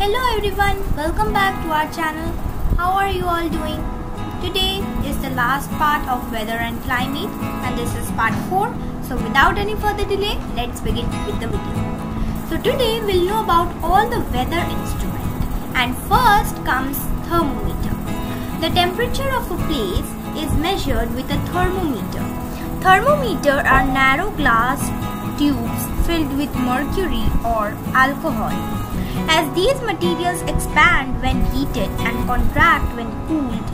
Hello everyone, welcome back to our channel. How are you all doing? Today is the last part of weather and climate and this is part 4. So without any further delay, let's begin with the video. So today we'll know about all the weather instrument and first comes thermometer. The temperature of a place is measured with a thermometer. Thermometer are narrow glass tubes filled with mercury or alcohol. As these materials expand when heated and contract when cooled,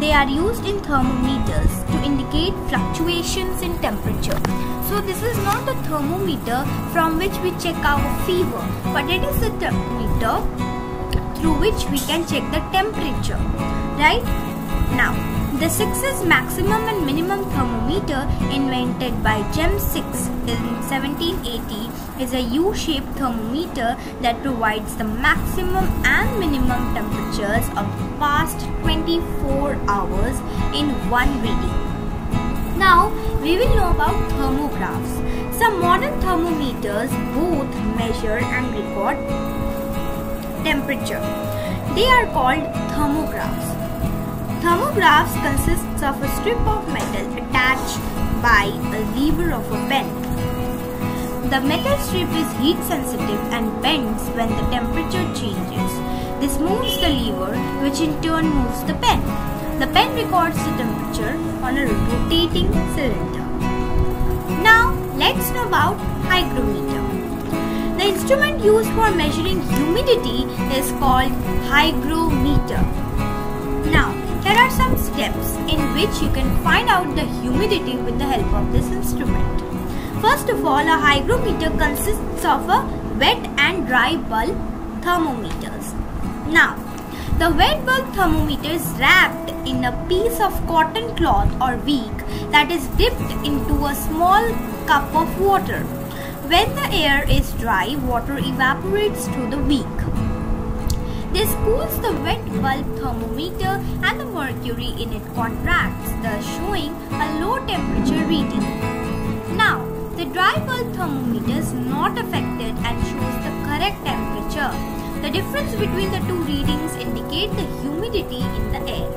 they are used in thermometers to indicate fluctuations in temperature. So this is not a thermometer from which we check our fever, but it is a thermometer through which we can check the temperature. Right? Now, the Six's maximum and minimum thermometer invented by James Six in 1780 is a U-shaped thermometer that provides the maximum and minimum temperatures of the past 24 hours in one reading. Now, we will know about thermographs. Some modern thermometers both measure and record temperature. They are called thermographs. Thermographs consists of a strip of metal attached by a lever of a pen. The metal strip is heat sensitive and bends when the temperature changes. This moves the lever which in turn moves the pen. The pen records the temperature on a rotating cylinder. Now let's know about hygrometer. The instrument used for measuring humidity is called hygrometer. Now, there are some steps in which you can find out the humidity with the help of this instrument. First of all, a hygrometer consists of a wet and dry bulb thermometers. Now, the wet bulb thermometer is wrapped in a piece of cotton cloth or wick that is dipped into a small cup of water. When the air is dry, water evaporates through the wick. This cools the wet bulb thermometer and the mercury in it contracts, thus showing a low temperature reading. Now, the dry bulb thermometer is not affected and shows the correct temperature. The difference between the two readings indicate the humidity in the air.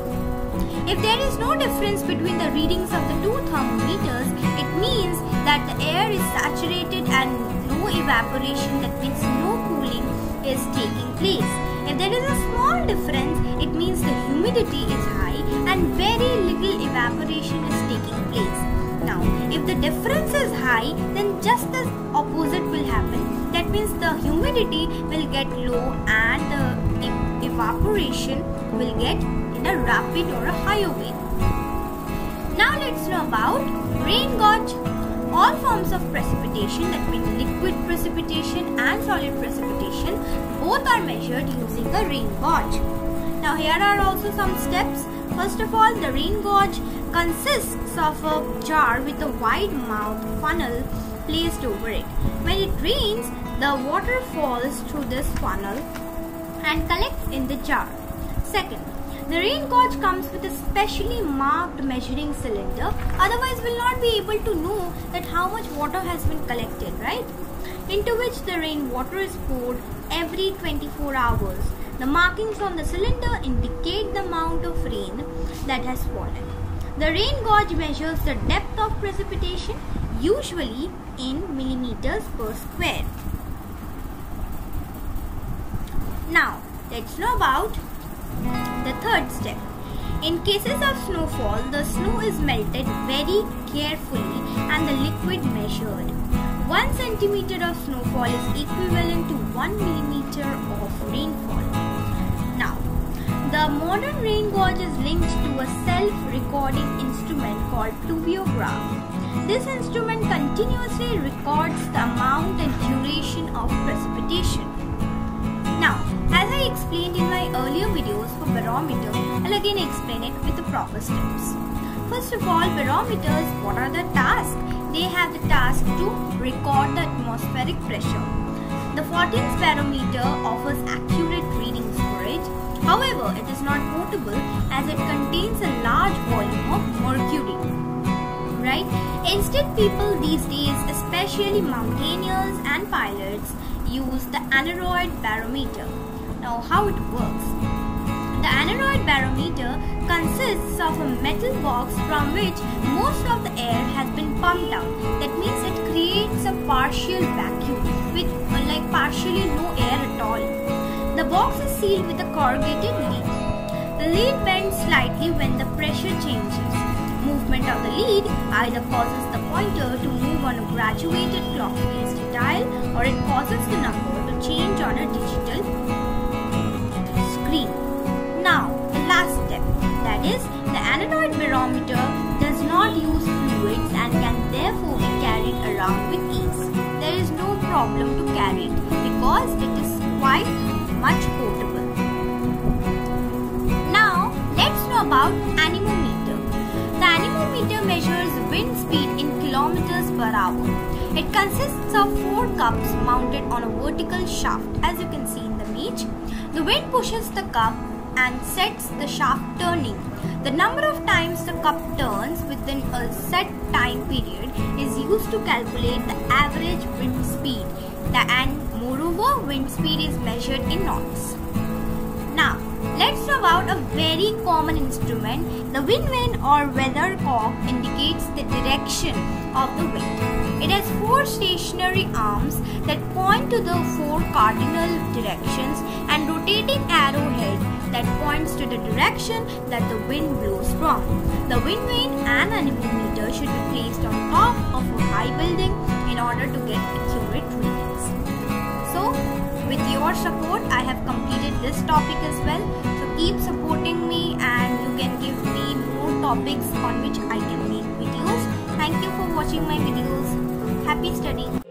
If there is no difference between the readings of the two thermometers, it means that the air is saturated and no evaporation, that means no cooling is taking place. If there is a small difference, it means the humidity is high and very little evaporation is taking place. Now, if the difference is high, then just the opposite will happen. That means the humidity will get low and the evaporation will get in a rapid or a higher way. Now let's know about rain gauge. All forms of precipitation that means liquid precipitation and solid precipitation both are measured using a rain gauge. Now here are also some steps. First of all the rain gauge consists of a jar with a wide mouth funnel placed over it. When it rains the water falls through this funnel and collects in the jar. Second, the rain gauge comes with a specially marked measuring cylinder, otherwise we'll not be able to know that how much water has been collected, right? Into which the rain water is poured every 24 hours. The markings on the cylinder indicate the amount of rain that has fallen. The rain gauge measures the depth of precipitation, usually in millimeters per square. Now, let's know about the third step. In cases of snowfall, the snow is melted very carefully and the liquid measured. 1 centimeter of snowfall is equivalent to 1 millimeter of rainfall. Now, the modern rain gauge is linked to a self-recording instrument called pluviograph. This instrument continuously records the amount and duration of precipitation. Now, as I explained in my earlier videos for barometer, I'll again explain it with the proper steps. First of all, barometers, what are the tasks? They have the task to record the atmospheric pressure. The Fortin barometer offers accurate readings for it. However, it is not portable as it contains a large volume of mercury. Right? Instead, people these days, especially mountaineers and pilots, use the aneroid barometer. Now how it works. The aneroid barometer consists of a metal box from which most of the air has been pumped out. That means it creates a partial vacuum with uh, like partially no air at all. The box is sealed with a corrugated lid. The lid bends slightly when the pressure changes. Movement of the lead either causes the pointer to move on a graduated clockwise dial or it causes the number to change on a digital screen. Now, the last step that is, the aneroid barometer does not use fluids and can therefore be carried around with ease. There is no problem to carry it because it is quite hour. It consists of four cups mounted on a vertical shaft as you can see in the image. The wind pushes the cup and sets the shaft turning. The number of times the cup turns within a set time period is used to calculate the average wind speed. The, and moreover, wind speed is measured in knots. Let's know about a very common instrument. The wind vane or weather weathercock indicates the direction of the wind. It has four stationary arms that point to the four cardinal directions and rotating arrowhead that points to the direction that the wind blows from. The wind vane and anemometer should be placed on top of a high building in order to get accurate readings. Your support, I have completed this topic as well. So, keep supporting me and you can give me more topics on which I can make videos. Thank you for watching my videos. Happy studying.